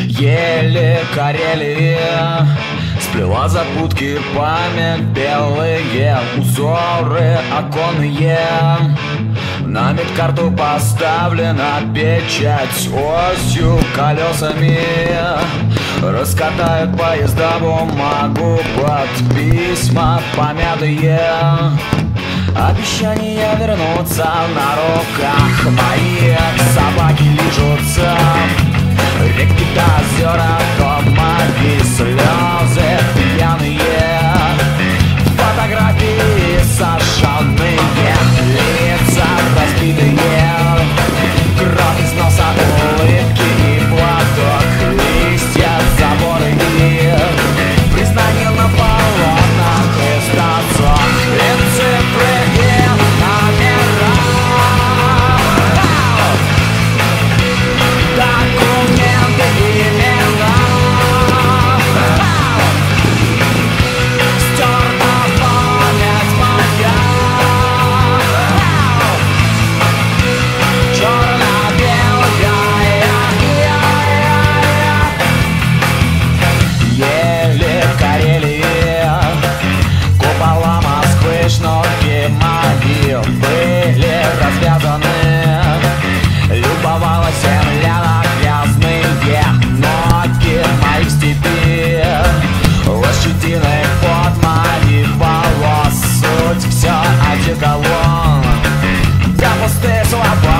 Еле Карелия Сплела запутки память белые Узоры оконные. На медкарту поставлена печать Осью колесами. Раскатают поезда бумагу под письма помятые. Обещание вернуться на руках моих. Собаки лижутся casa e orar. никого Я пустые слова